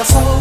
your